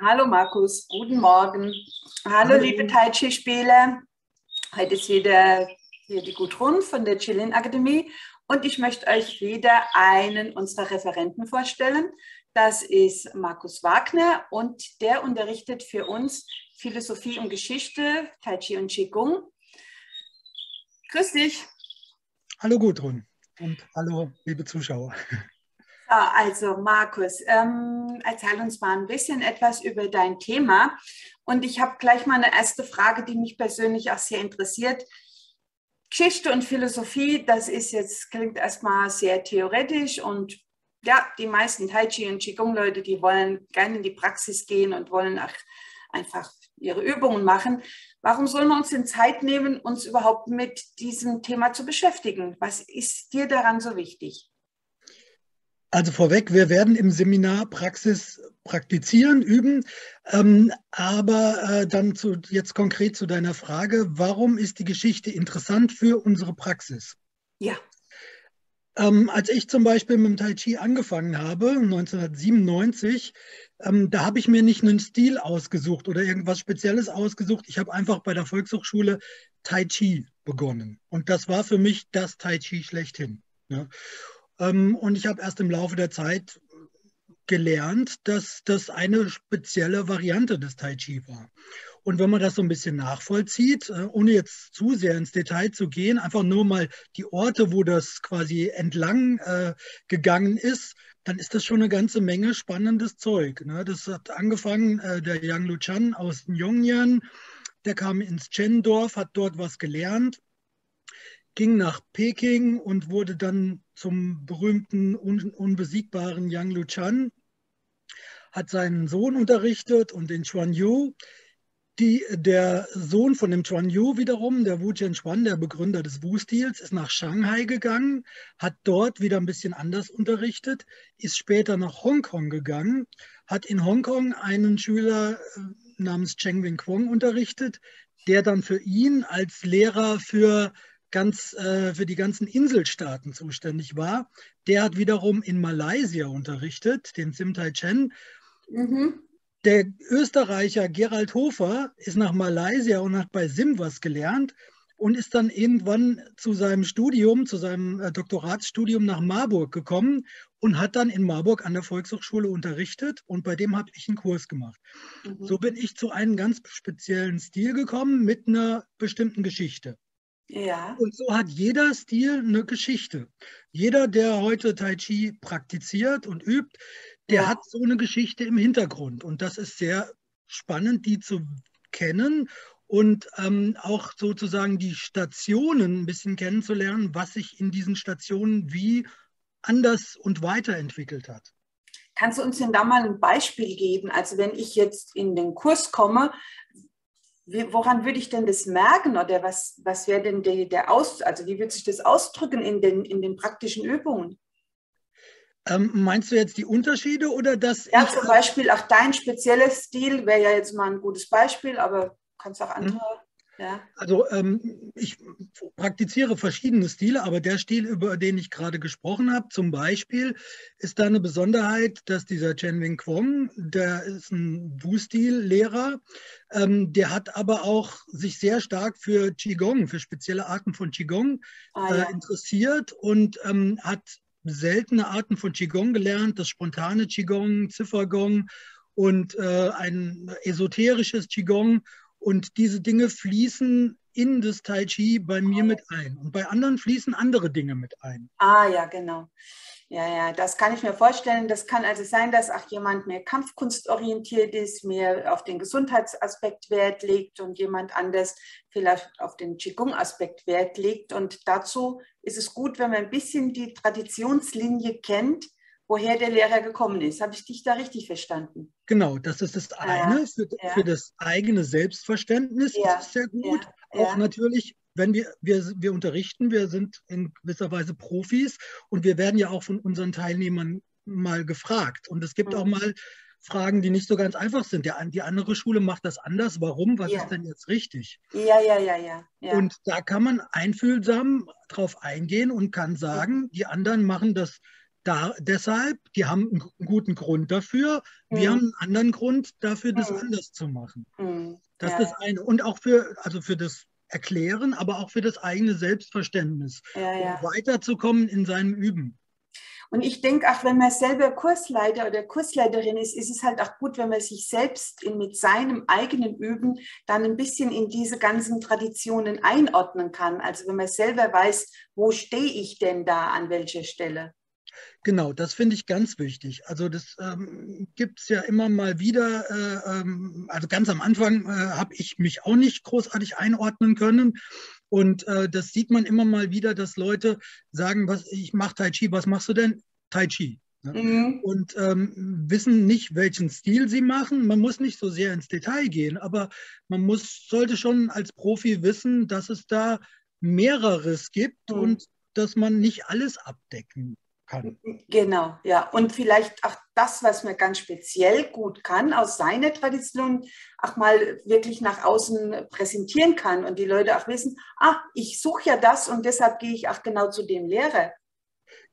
Hallo Markus, guten Morgen. Hallo, Hallo. liebe Tai Chi-Spieler. Heute ist wieder hier die Gudrun von der Chillin Akademie und ich möchte euch wieder einen unserer Referenten vorstellen. Das ist Markus Wagner und der unterrichtet für uns Philosophie und Geschichte, Tai Chi und Qigong. Grüß dich. Hallo Gudrun und hallo liebe Zuschauer. Also Markus, ähm, erzähl uns mal ein bisschen etwas über dein Thema. Und ich habe gleich mal eine erste Frage, die mich persönlich auch sehr interessiert. Geschichte und Philosophie, das ist jetzt, klingt erstmal sehr theoretisch und ja, die meisten Tai Chi und Qigong-Leute, die wollen gerne in die Praxis gehen und wollen auch einfach ihre Übungen machen. Warum sollen wir uns denn Zeit nehmen, uns überhaupt mit diesem Thema zu beschäftigen? Was ist dir daran so wichtig? Also vorweg, wir werden im Seminar Praxis praktizieren, üben, ähm, aber äh, dann zu, jetzt konkret zu deiner Frage, warum ist die Geschichte interessant für unsere Praxis? Ja. Ähm, als ich zum Beispiel mit dem Tai Chi angefangen habe, 1997, ähm, da habe ich mir nicht einen Stil ausgesucht oder irgendwas Spezielles ausgesucht. Ich habe einfach bei der Volkshochschule Tai Chi begonnen. Und das war für mich das Tai Chi schlechthin. Ja. Ähm, und ich habe erst im Laufe der Zeit gelernt, dass das eine spezielle Variante des Tai Chi war. Und wenn man das so ein bisschen nachvollzieht, äh, ohne jetzt zu sehr ins Detail zu gehen, einfach nur mal die Orte, wo das quasi entlang äh, gegangen ist, dann ist das schon eine ganze Menge spannendes Zeug. Ne? Das hat angefangen, äh, der Yang Luchan aus Yongyan, der kam ins Chen-Dorf, hat dort was gelernt, ging nach Peking und wurde dann zum berühmten, un unbesiegbaren Yang Luchan, hat seinen Sohn unterrichtet und den Chuan Yu. Die, der Sohn von dem Chuan Yu wiederum, der Wu Jianchuan, der Begründer des Wu-Stils, ist nach Shanghai gegangen, hat dort wieder ein bisschen anders unterrichtet, ist später nach Hongkong gegangen, hat in Hongkong einen Schüler äh, namens Cheng Wing Kwong unterrichtet, der dann für ihn als Lehrer für ganz äh, für die ganzen Inselstaaten zuständig war. Der hat wiederum in Malaysia unterrichtet, den Simtai Chen. Mhm. Der Österreicher Gerald Hofer ist nach Malaysia und hat bei Sim was gelernt und ist dann irgendwann zu seinem Studium, zu seinem äh, Doktoratsstudium nach Marburg gekommen und hat dann in Marburg an der Volkshochschule unterrichtet und bei dem habe ich einen Kurs gemacht. Mhm. So bin ich zu einem ganz speziellen Stil gekommen mit einer bestimmten Geschichte. Ja. Und so hat jeder Stil eine Geschichte. Jeder, der heute Tai Chi praktiziert und übt, der ja. hat so eine Geschichte im Hintergrund. Und das ist sehr spannend, die zu kennen und ähm, auch sozusagen die Stationen ein bisschen kennenzulernen, was sich in diesen Stationen wie anders und weiterentwickelt hat. Kannst du uns denn da mal ein Beispiel geben? Also wenn ich jetzt in den Kurs komme, woran würde ich denn das merken oder was, was wäre denn der, der Aus, also wie wird sich das ausdrücken in den, in den praktischen Übungen? Ähm, meinst du jetzt die Unterschiede oder das? Ja, zum Beispiel auch dein spezielles Stil wäre ja jetzt mal ein gutes Beispiel, aber kannst auch andere. Ja. Also ähm, ich praktiziere verschiedene Stile, aber der Stil, über den ich gerade gesprochen habe, zum Beispiel, ist da eine Besonderheit, dass dieser Chen Wing Kwong, der ist ein Wu-Stil-Lehrer, ähm, der hat aber auch sich sehr stark für Qigong, für spezielle Arten von Qigong ah, äh, ja. interessiert und ähm, hat seltene Arten von Qigong gelernt, das spontane Qigong, Ziffergong und äh, ein esoterisches Qigong und diese Dinge fließen in das Tai Chi bei mir mit ein. Und bei anderen fließen andere Dinge mit ein. Ah, ja, genau. Ja, ja, das kann ich mir vorstellen. Das kann also sein, dass auch jemand mehr kampfkunstorientiert ist, mehr auf den Gesundheitsaspekt Wert legt und jemand anders vielleicht auf den Qigong-Aspekt Wert legt. Und dazu ist es gut, wenn man ein bisschen die Traditionslinie kennt, woher der Lehrer gekommen ist. Habe ich dich da richtig verstanden? Genau, das ist das eine ja, für, ja. für, das eigene Selbstverständnis. Ja, das ist sehr gut. Auch natürlich, wenn wir, wir, wir unterrichten, wir sind in gewisser Weise Profis und wir werden ja auch von unseren Teilnehmern mal gefragt. Und es gibt mhm. auch mal Fragen, die nicht so ganz einfach sind. Der, die andere Schule macht das anders. Warum? Was ist denn jetzt richtig? Ja, ja, ja, ja, ja. Und da kann man einfühlsam drauf eingehen und kann sagen, die anderen machen das da, deshalb, die haben einen guten Grund dafür. Mhm. Wir haben einen anderen Grund dafür, das mhm. anders zu machen. Mhm. Das ja. ist eine. Und auch für, also für das Erklären, aber auch für das eigene Selbstverständnis, ja, ja. um weiterzukommen in seinem Üben. Und ich denke, auch wenn man selber Kursleiter oder Kursleiterin ist, ist es halt auch gut, wenn man sich selbst in, mit seinem eigenen Üben dann ein bisschen in diese ganzen Traditionen einordnen kann. Also wenn man selber weiß, wo stehe ich denn da an welcher Stelle. Genau, das finde ich ganz wichtig. Also das ähm, gibt es ja immer mal wieder. Äh, ähm, also ganz am Anfang äh, habe ich mich auch nicht großartig einordnen können. Und äh, das sieht man immer mal wieder, dass Leute sagen, was ich mache Tai Chi, was machst du denn? Tai Chi. Ne? Mhm. Und ähm, wissen nicht, welchen Stil sie machen. Man muss nicht so sehr ins Detail gehen, aber man muss, sollte schon als Profi wissen, dass es da mehreres gibt mhm. und dass man nicht alles abdecken kann. Genau, ja. Und vielleicht auch das, was man ganz speziell gut kann, aus seiner Tradition auch mal wirklich nach außen präsentieren kann und die Leute auch wissen, ah, ich suche ja das und deshalb gehe ich auch genau zu dem Lehrer.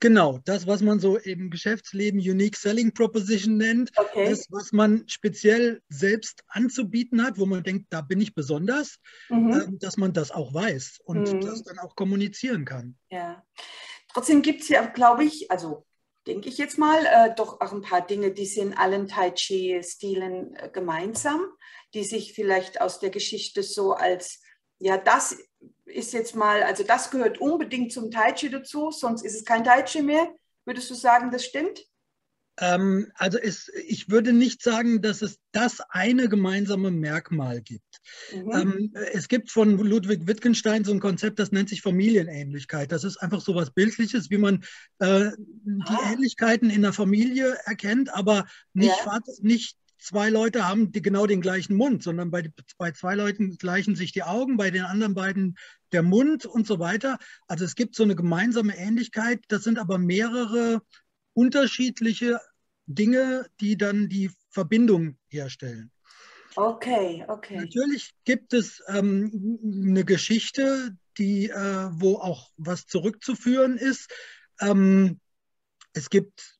Genau, das, was man so im Geschäftsleben Unique Selling Proposition nennt, okay. das, was man speziell selbst anzubieten hat, wo man denkt, da bin ich besonders, mhm. äh, dass man das auch weiß und mhm. das dann auch kommunizieren kann. Ja. Trotzdem gibt es ja, glaube ich, also denke ich jetzt mal, äh, doch auch ein paar Dinge, die sind allen Tai Chi-Stilen äh, gemeinsam, die sich vielleicht aus der Geschichte so als, ja, das ist jetzt mal, also das gehört unbedingt zum Tai Chi dazu, sonst ist es kein Tai Chi mehr. Würdest du sagen, das stimmt? Ähm, also es, ich würde nicht sagen, dass es das eine gemeinsame Merkmal gibt. Mhm. Ähm, es gibt von Ludwig Wittgenstein so ein Konzept, das nennt sich Familienähnlichkeit. Das ist einfach so was Bildliches, wie man äh, die ah. Ähnlichkeiten in der Familie erkennt, aber nicht, ja. nicht zwei Leute haben die genau den gleichen Mund, sondern bei, bei zwei Leuten gleichen sich die Augen, bei den anderen beiden der Mund und so weiter. Also es gibt so eine gemeinsame Ähnlichkeit. Das sind aber mehrere unterschiedliche Dinge, die dann die Verbindung herstellen. Okay, okay. Natürlich gibt es ähm, eine Geschichte, die, äh, wo auch was zurückzuführen ist. Ähm, es gibt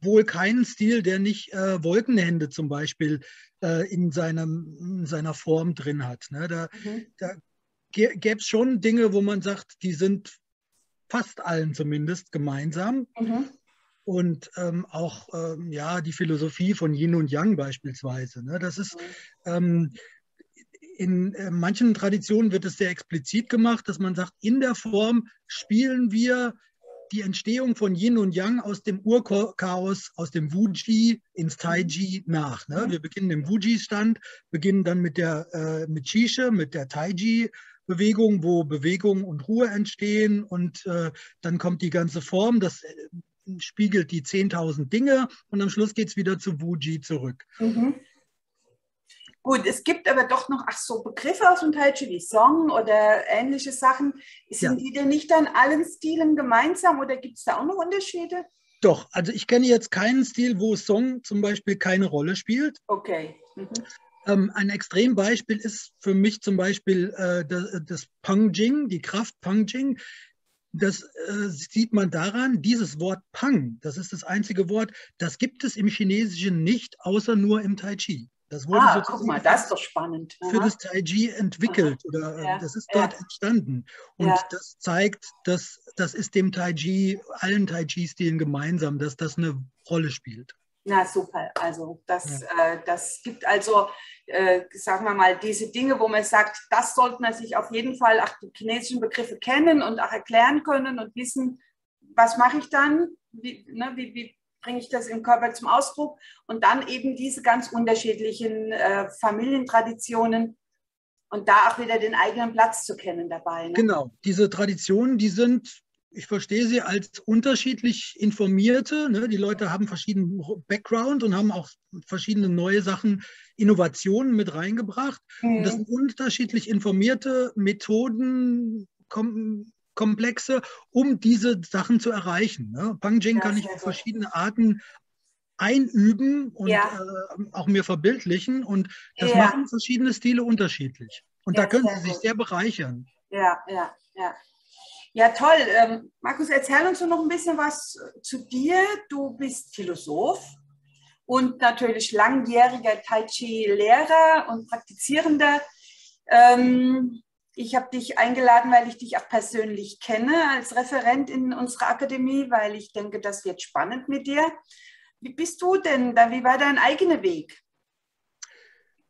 wohl keinen Stil, der nicht äh, Wolkenhände zum Beispiel äh, in, seinem, in seiner Form drin hat. Ne? Da, mhm. da gäbe es schon Dinge, wo man sagt, die sind fast allen zumindest gemeinsam. Mhm und ähm, auch ähm, ja, die Philosophie von Yin und Yang beispielsweise. Ne? Das ist ähm, in äh, manchen Traditionen wird es sehr explizit gemacht, dass man sagt, in der Form spielen wir die Entstehung von Yin und Yang aus dem Urchaos, aus dem Wuji ins Taiji nach. Ne? Wir beginnen im Wuji-Stand, beginnen dann mit der äh, mit Shisha, mit der Taiji. Bewegung, wo Bewegung und Ruhe entstehen und äh, dann kommt die ganze Form. Das äh, spiegelt die 10.000 Dinge und am Schluss geht es wieder zu Wuji zurück. Mhm. Gut, es gibt aber doch noch, ach so, Begriffe aus dem Tai Chi wie Song oder ähnliche Sachen. Sind ja. die denn nicht an allen Stilen gemeinsam oder gibt es da auch noch Unterschiede? Doch, also ich kenne jetzt keinen Stil, wo Song zum Beispiel keine Rolle spielt. Okay. Mhm. Ähm, ein Extrembeispiel ist für mich zum Beispiel äh, das, das Pangjing, die Kraft Pangjing. Das äh, sieht man daran, dieses Wort Pang, das ist das einzige Wort, das gibt es im Chinesischen nicht, außer nur im Tai Chi. Das wurde ah, guck mal, das ist doch spannend. Für Aha. das Tai Chi entwickelt Aha. oder äh, ja. das ist dort ja. entstanden. Und ja. das zeigt, dass das ist dem Tai Chi, allen Tai Chi-Stilen gemeinsam, dass das eine Rolle spielt. Na super, also das, äh, das gibt also äh, sagen wir mal, diese Dinge, wo man sagt, das sollte man sich auf jeden Fall auch die chinesischen Begriffe kennen und auch erklären können und wissen, was mache ich dann, wie, ne, wie, wie bringe ich das im Körper zum Ausdruck und dann eben diese ganz unterschiedlichen äh, Familientraditionen und da auch wieder den eigenen Platz zu kennen dabei. Ne? Genau, diese Traditionen, die sind ich verstehe sie als unterschiedlich informierte. Ne? Die Leute haben verschiedenen Background und haben auch verschiedene neue Sachen, Innovationen mit reingebracht. Mhm. Und das sind unterschiedlich informierte Methoden, kom Komplexe, um diese Sachen zu erreichen. Ne? Pangjing ja, kann ich auf verschiedene Arten einüben und ja. äh, auch mir verbildlichen. Und das ja. machen verschiedene Stile unterschiedlich. Und da können sie sich sehr bereichern. Ja, ja, ja. Ja, toll. Ähm, Markus, erzähl uns noch ein bisschen was zu dir. Du bist Philosoph und natürlich langjähriger Tai Chi-Lehrer und Praktizierender. Ähm, ich habe dich eingeladen, weil ich dich auch persönlich kenne als Referent in unserer Akademie, weil ich denke, das wird spannend mit dir. Wie bist du denn da? Wie war dein eigener Weg?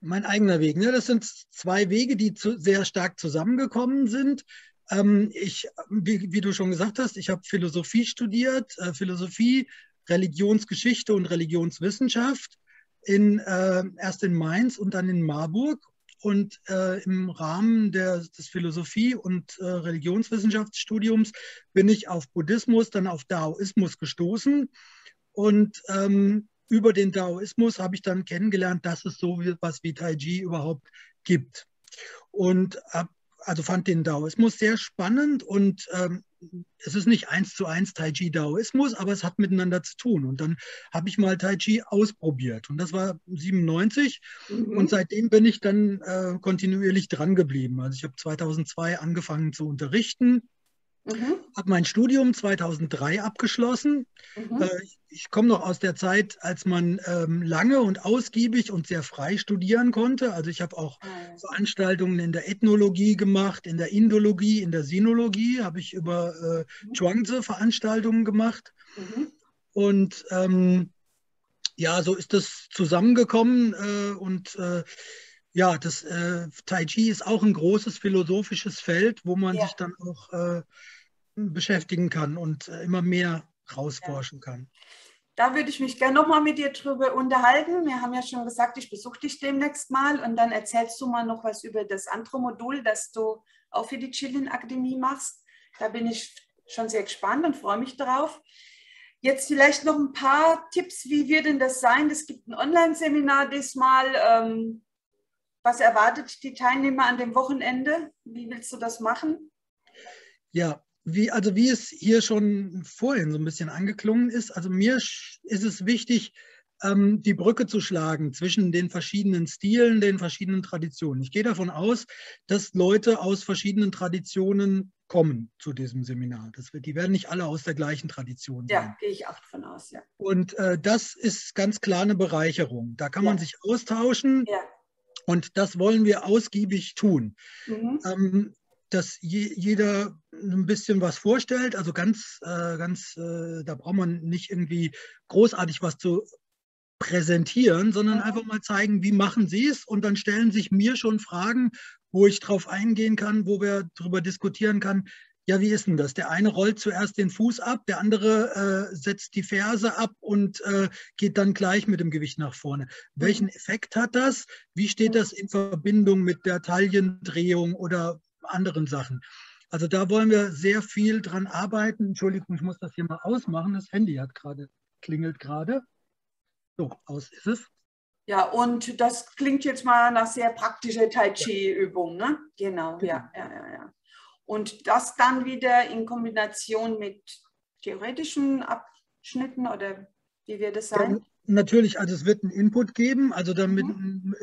Mein eigener Weg. Ne? Das sind zwei Wege, die zu, sehr stark zusammengekommen sind. Ähm, ich, wie, wie, du schon gesagt hast, ich habe Philosophie studiert, äh, Philosophie, Religionsgeschichte und Religionswissenschaft in, äh, erst in Mainz und dann in Marburg und äh, im Rahmen der, des Philosophie- und äh, Religionswissenschaftsstudiums bin ich auf Buddhismus, dann auf Daoismus gestoßen. Und ähm, über den Daoismus habe ich dann kennengelernt, dass es so etwas wie Tai Chi überhaupt gibt. Und ab, also fand den Daoismus sehr spannend und ähm, es ist nicht eins zu eins Tai Chi Daoismus, aber es hat miteinander zu tun. Und dann habe ich mal Tai Chi ausprobiert und das war 97 mhm. und seitdem bin ich dann äh, kontinuierlich dran geblieben. Also ich habe 2002 angefangen zu unterrichten Mhm. Habe mein Studium 2003 abgeschlossen. Mhm. Äh, ich, komme noch aus der Zeit, als man ähm, lange und ausgiebig und sehr frei studieren konnte. Also ich habe auch mhm. Veranstaltungen in der Ethnologie gemacht, in der Indologie, in der Sinologie habe ich über äh, mhm. Chuangzi Veranstaltungen gemacht. Mhm. Und ähm, ja, so ist das zusammengekommen äh, und äh, ja, das äh, Tai Chi ist auch ein großes philosophisches Feld, wo man ja. sich dann auch äh, beschäftigen kann und äh, immer mehr rausforschen kann. Da würde ich mich gerne nochmal mit dir drüber unterhalten. Wir haben ja schon gesagt, ich besuche dich demnächst mal und dann erzählst du mal noch was über das andere Modul, das du auch für die Chilin Akademie machst. Da bin ich schon sehr gespannt und freue mich darauf. Jetzt vielleicht noch ein paar Tipps, wie wird denn das sein? Es gibt ein Online-Seminar diesmal. Ähm, was erwartet die Teilnehmer an dem Wochenende? Wie willst du das machen? Ja, wie, also wie es hier schon vorhin so ein bisschen angeklungen ist, also mir ist es wichtig, ähm, die Brücke zu schlagen zwischen den verschiedenen Stilen, den verschiedenen Traditionen. Ich gehe davon aus, dass Leute aus verschiedenen Traditionen kommen zu diesem Seminar. Das wird, die werden nicht alle aus der gleichen Tradition sein. Ja, gehe ich auch davon aus, ja. Und äh, das ist ganz klar eine Bereicherung. Da kann ja. man sich austauschen. Ja. Und das wollen wir ausgiebig tun. Mhm. Ähm, dass je, jeder ein bisschen was vorstellt. Also ganz, äh, ganz, äh, da braucht man nicht irgendwie großartig was zu präsentieren, sondern einfach mal zeigen, wie machen Sie es und dann stellen sich mir schon Fragen, wo ich drauf eingehen kann, wo wir darüber diskutieren kann. Ja, wie ist denn das? Der eine rollt zuerst den Fuß ab, der andere äh, setzt die Ferse ab und äh, geht dann gleich mit dem Gewicht nach vorne. Welchen Effekt hat das? Wie steht das in Verbindung mit der Taillendrehung oder anderen Sachen. Also da wollen wir sehr viel dran arbeiten. Entschuldigung, ich muss das hier mal ausmachen. Das Handy hat gerade, klingelt gerade. So, aus ist es. Ja, und das klingt jetzt mal nach sehr praktischer Tai Chi-Übung, ne? Genau, genau, ja, ja, ja, ja. Und das dann wieder in Kombination mit theoretischen Abschnitten oder wie wird es sein? Ja, natürlich, also es wird einen Input geben. Also damit, mhm.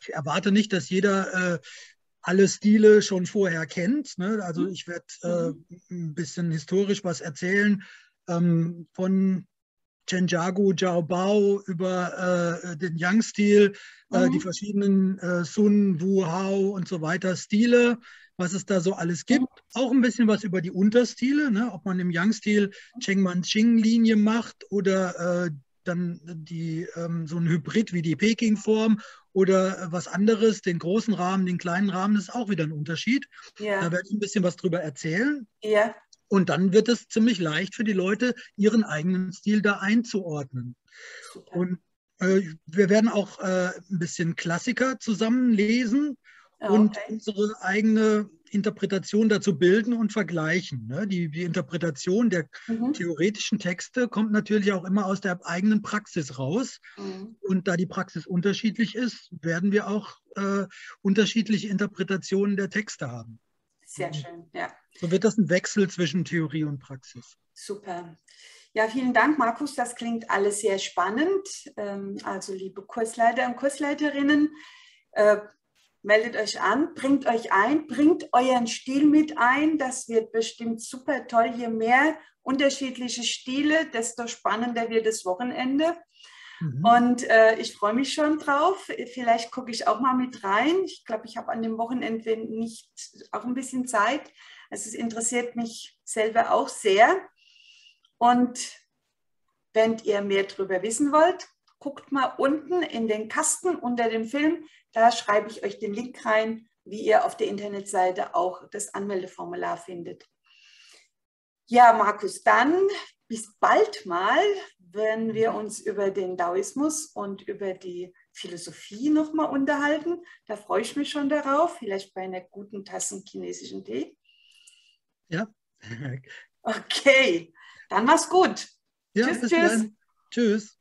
ich erwarte nicht, dass jeder äh, alle Stile schon vorher kennt. Ne? Also mhm. ich werde äh, mhm. ein bisschen historisch was erzählen ähm, von Chenjagu, Jiao Bao über äh, den Yang-Stil, äh, mhm. die verschiedenen äh, Sun, Wu, Hao und so weiter Stile, was es da so alles gibt. Auch ein bisschen was über die Unterstile, ne? ob man im Yang-Stil Cheng Man-Ching-Linie macht oder äh, dann die, ähm, so ein Hybrid wie die Peking-Form oder äh, was anderes, den großen Rahmen, den kleinen Rahmen, das ist auch wieder ein Unterschied. Ja. Da werde ich ein bisschen was drüber erzählen. Ja. Und dann wird es ziemlich leicht für die Leute, ihren eigenen Stil da einzuordnen. Super. Und äh, wir werden auch äh, ein bisschen Klassiker zusammenlesen okay. und unsere eigene Interpretation dazu bilden und vergleichen. Ne? Die, die, Interpretation der mhm. theoretischen Texte kommt natürlich auch immer aus der eigenen Praxis raus. Mhm. Und da die Praxis unterschiedlich ist, werden wir auch äh, unterschiedliche Interpretationen der Texte haben. Sehr schön, ja. So wird das ein Wechsel zwischen Theorie und Praxis. Super. Ja, vielen Dank, Markus. Das klingt alles sehr spannend. Ähm, also, liebe Kursleiter und Kursleiterinnen, äh, meldet euch an, bringt euch ein, bringt euren Stil mit ein. Das wird bestimmt super toll. Je mehr unterschiedliche Stile, desto spannender wird das Wochenende. Mhm. Und äh, ich freue mich schon drauf. Vielleicht gucke ich auch mal mit rein. Ich glaube, ich habe an dem Wochenende nicht auch ein bisschen Zeit. Also es interessiert mich selber auch sehr. Und wenn ihr mehr darüber wissen wollt, guckt mal unten in den Kasten unter dem Film. Da schreibe ich euch den Link rein, wie ihr auf der Internetseite auch das Anmeldeformular findet. Ja, Markus, dann bis bald mal, wenn wir uns über den Daoismus und über die Philosophie nochmal unterhalten. Da freue ich mich schon darauf, vielleicht bei einer guten Tasse chinesischen Tee. Ja. Okay, dann mach's gut. Ja, tschüss, tschüss. Tschüss.